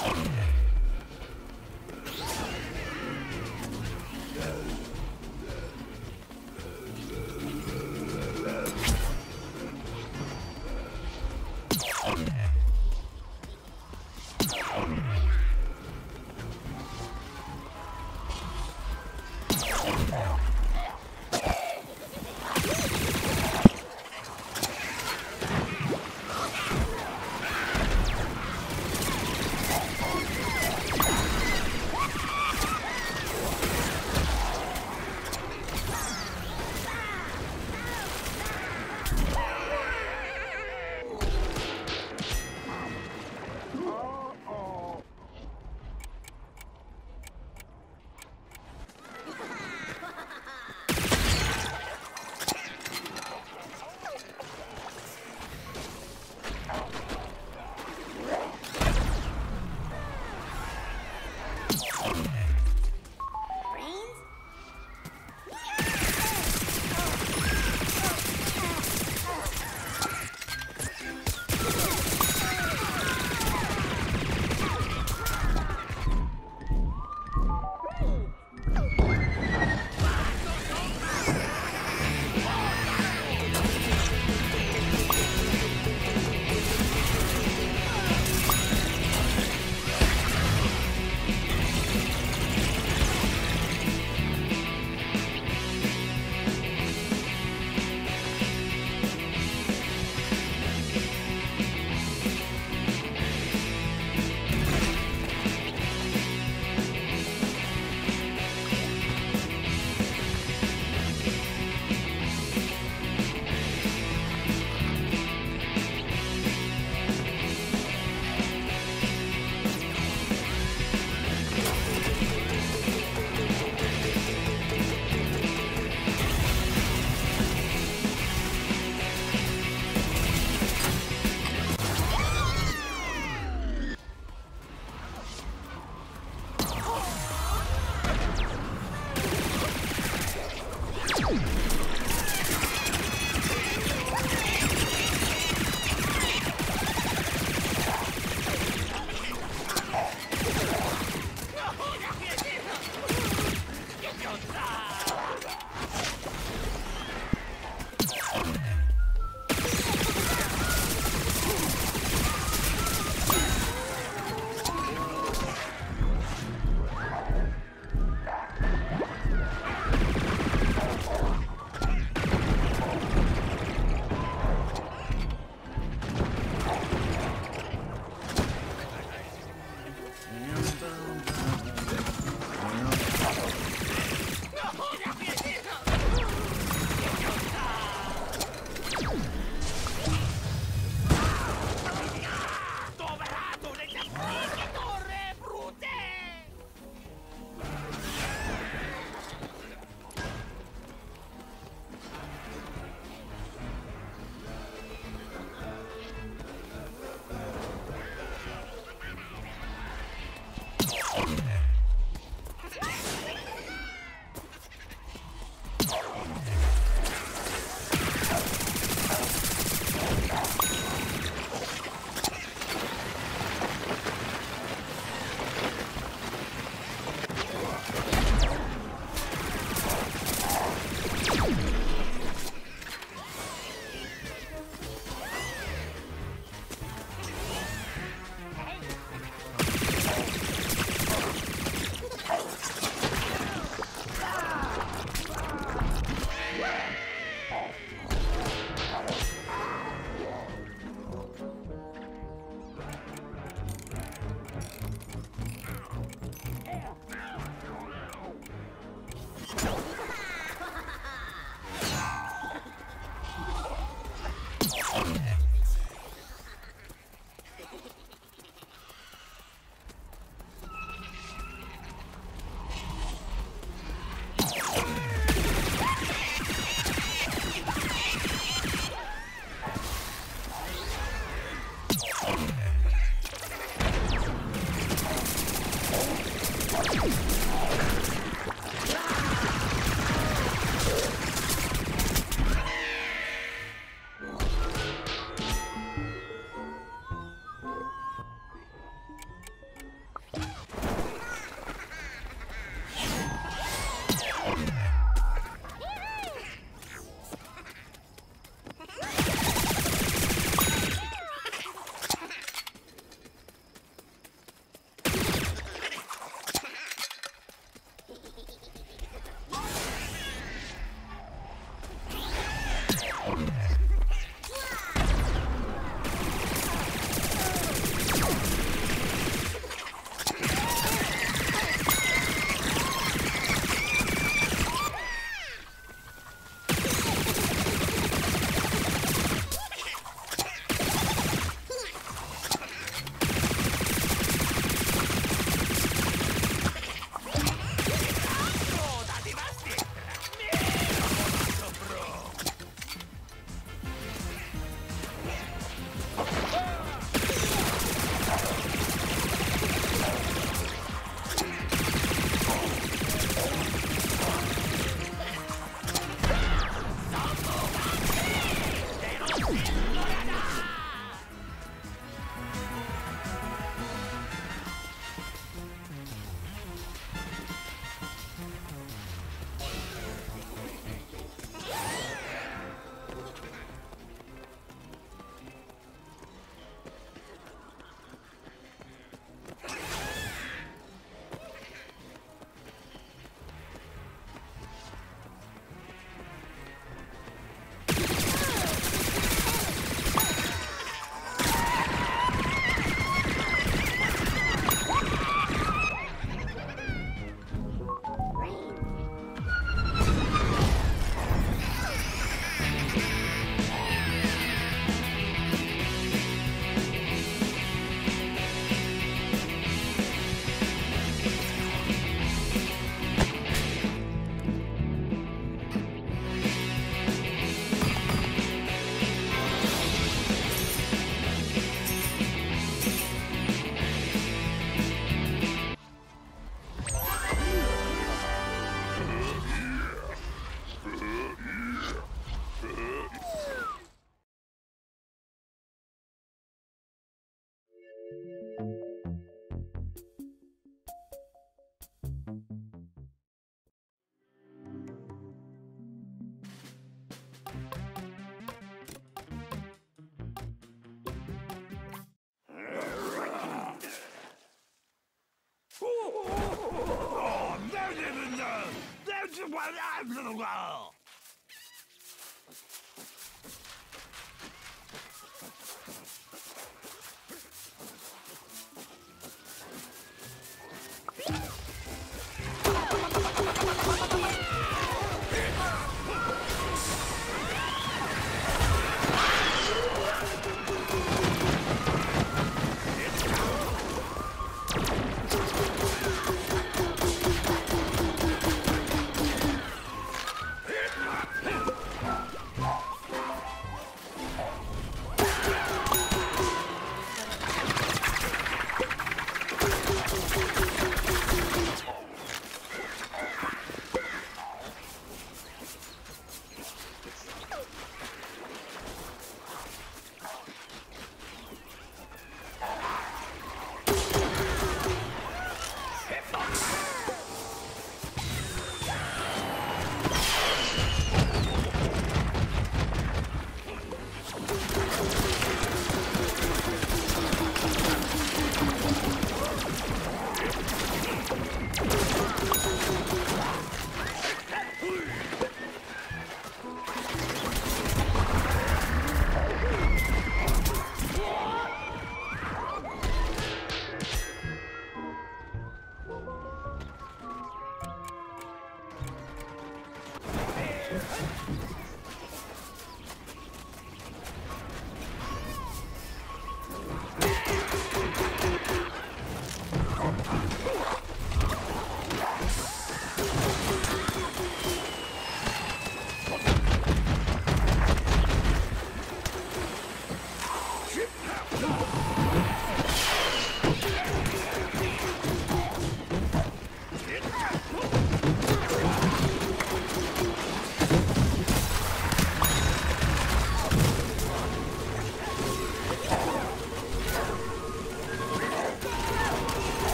Thank you. 不要弄挂了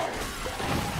Yeah.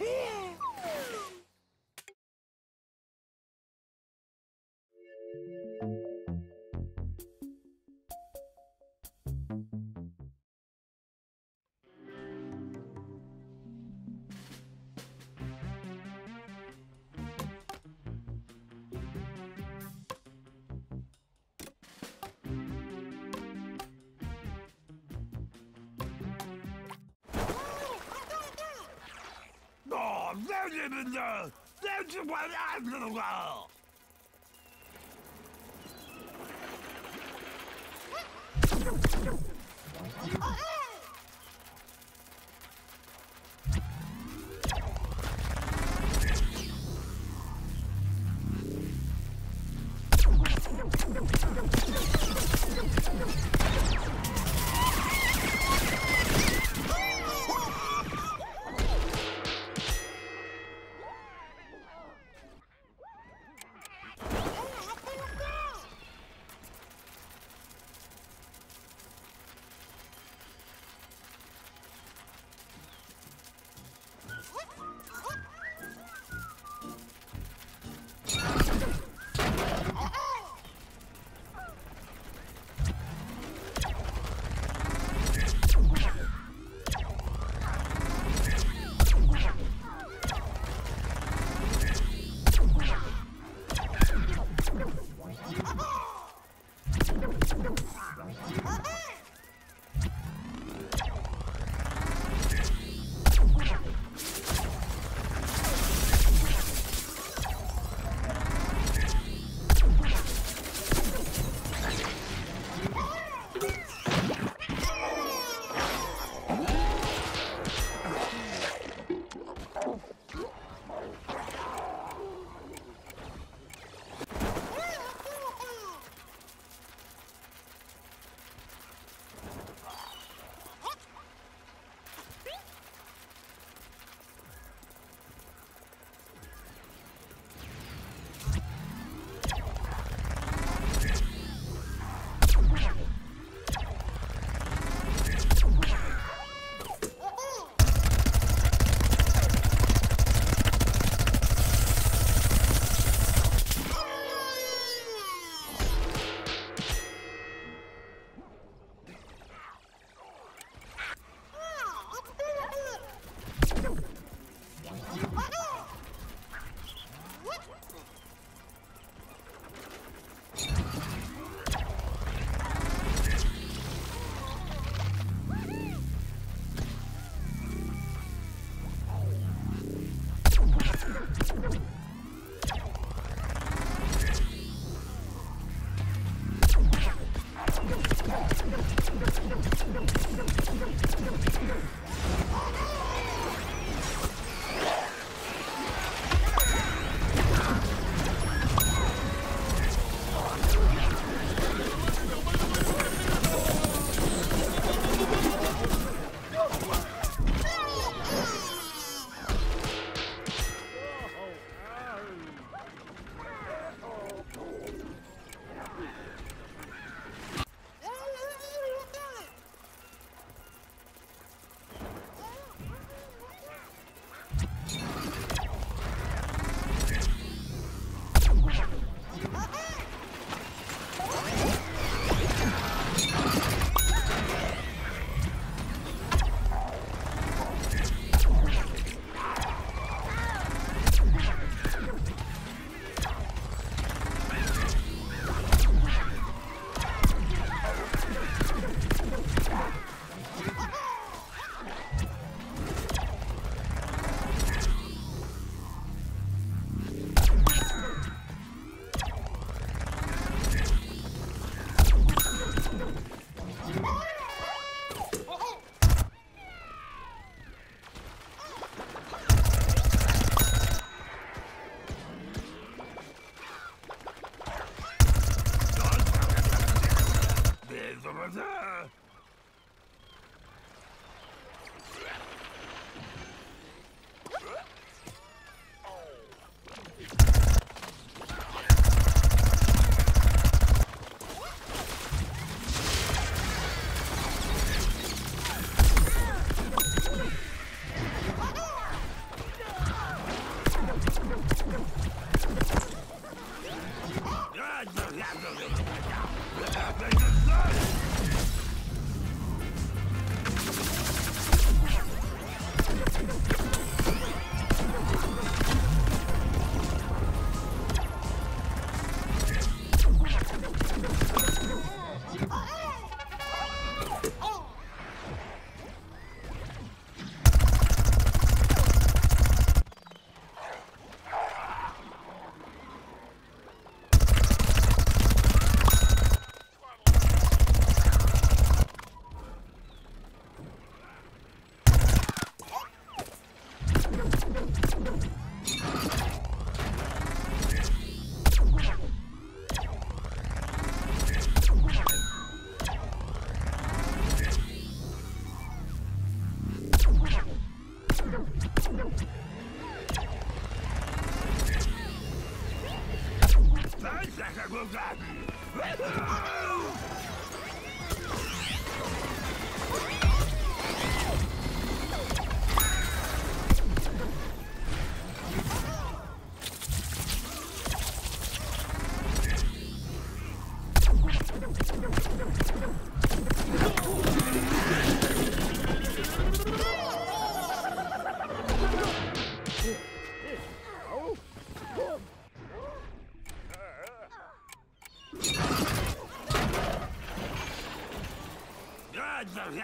Yeah! 你们的，再去管那案子的话。